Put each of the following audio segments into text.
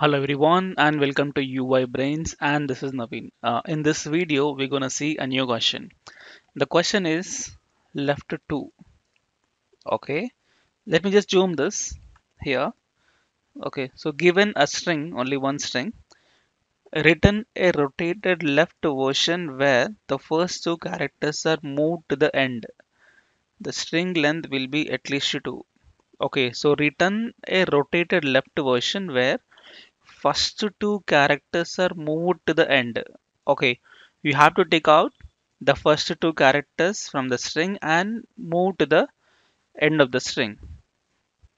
Hello everyone and welcome to UI Brains and this is Naveen. Uh, in this video we're gonna see a new question. The question is left 2. Okay, let me just zoom this here. Okay, so given a string, only one string, written a rotated left version where the first two characters are moved to the end. The string length will be at least 2. Okay, so written a rotated left version where first two characters are moved to the end. Okay, you have to take out the first two characters from the string and move to the end of the string.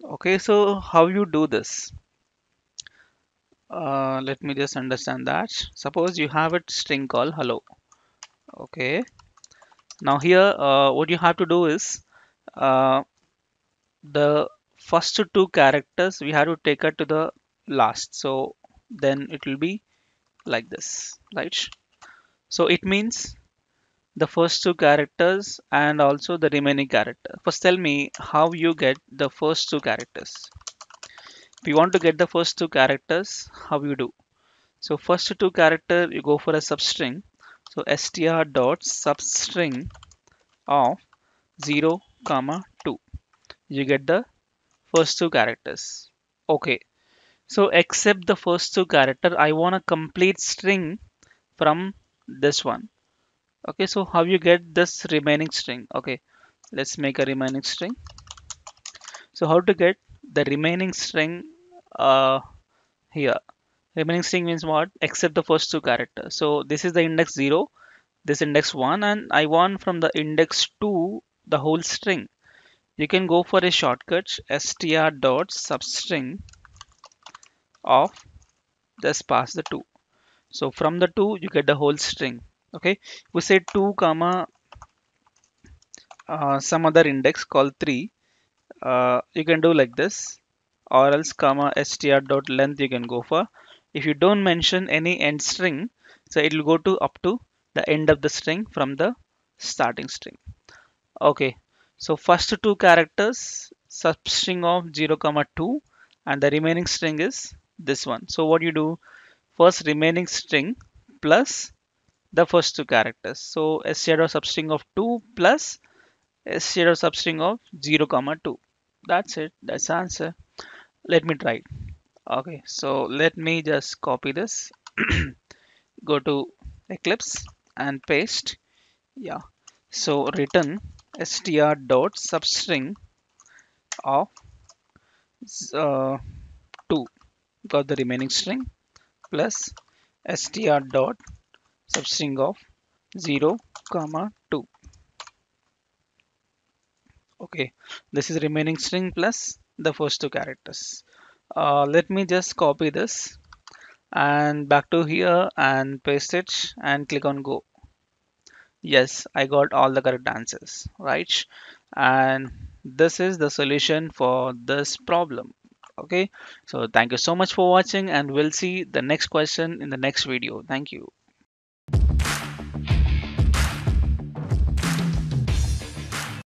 Okay, so how you do this? Uh, let me just understand that. Suppose you have a string called hello. Okay, now here uh, what you have to do is uh, the first two characters we have to take it to the last. So then it will be like this right? So it means the first two characters and also the remaining character. First tell me how you get the first two characters. If you want to get the first two characters how you do? So first two character you go for a substring. So str dot substring of 0 comma 2 you get the first two characters. Okay so except the first two character, I want a complete string from this one. Okay, so how you get this remaining string? Okay, let's make a remaining string. So how to get the remaining string uh, here? Remaining string means what? Except the first two characters. So this is the index 0, this index 1 and I want from the index 2 the whole string. You can go for a shortcut str dot substring of just pass the 2 so from the 2 you get the whole string okay? We say 2 comma uh, some other index called 3 uh, you can do like this or else comma str dot length you can go for. If you don't mention any end string so it will go to up to the end of the string from the starting string okay? So first two characters substring of 0 comma 2 and the remaining string is this one. So what you do? First remaining string plus the first two characters. So str substring of 2 plus str substring of 0 comma 2 that's it. That's the answer. Let me try. Okay so let me just copy this. Go to eclipse and paste. Yeah. So return str dot substring of uh, 2 got the remaining string plus str dot substring of 0 comma 2 okay this is remaining string plus the first two characters. Uh, let me just copy this and back to here and paste it and click on go. Yes I got all the correct answers right? And this is the solution for this problem okay? So thank you so much for watching and we'll see the next question in the next video. Thank you